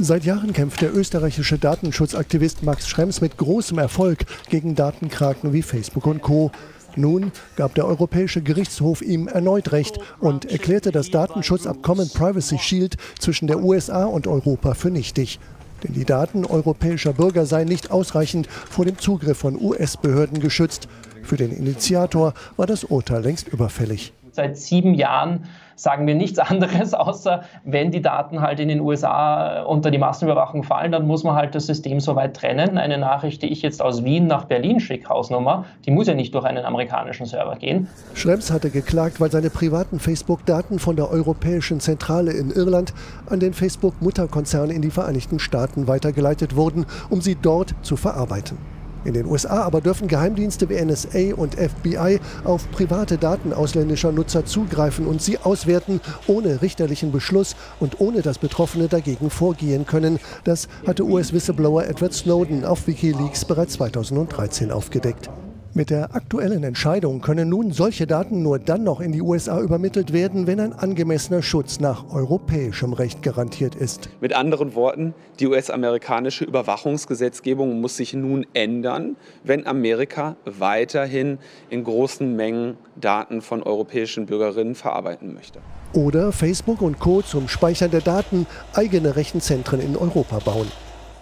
Seit Jahren kämpft der österreichische Datenschutzaktivist Max Schrems mit großem Erfolg gegen Datenkraken wie Facebook und Co. Nun gab der Europäische Gerichtshof ihm erneut Recht und erklärte das Datenschutzabkommen Privacy Shield zwischen der USA und Europa für nichtig. Denn die Daten europäischer Bürger seien nicht ausreichend vor dem Zugriff von US-Behörden geschützt. Für den Initiator war das Urteil längst überfällig. Seit sieben Jahren sagen wir nichts anderes, außer wenn die Daten halt in den USA unter die Massenüberwachung fallen, dann muss man halt das System so weit trennen. Eine Nachricht, die ich jetzt aus Wien nach Berlin schicke, Hausnummer, die muss ja nicht durch einen amerikanischen Server gehen. Schrems hatte geklagt, weil seine privaten Facebook-Daten von der Europäischen Zentrale in Irland an den Facebook-Mutterkonzern in die Vereinigten Staaten weitergeleitet wurden, um sie dort zu verarbeiten. In den USA aber dürfen Geheimdienste wie NSA und FBI auf private Daten ausländischer Nutzer zugreifen und sie auswerten, ohne richterlichen Beschluss und ohne dass Betroffene dagegen vorgehen können. Das hatte US-Whistleblower Edward Snowden auf Wikileaks bereits 2013 aufgedeckt. Mit der aktuellen Entscheidung können nun solche Daten nur dann noch in die USA übermittelt werden, wenn ein angemessener Schutz nach europäischem Recht garantiert ist. Mit anderen Worten, die US-amerikanische Überwachungsgesetzgebung muss sich nun ändern, wenn Amerika weiterhin in großen Mengen Daten von europäischen Bürgerinnen verarbeiten möchte. Oder Facebook und Co. zum Speichern der Daten eigene Rechenzentren in Europa bauen.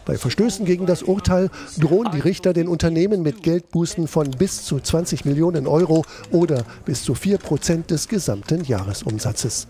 Bei Verstößen gegen das Urteil drohen die Richter den Unternehmen mit Geldbußen von bis zu 20 Millionen Euro oder bis zu 4 Prozent des gesamten Jahresumsatzes.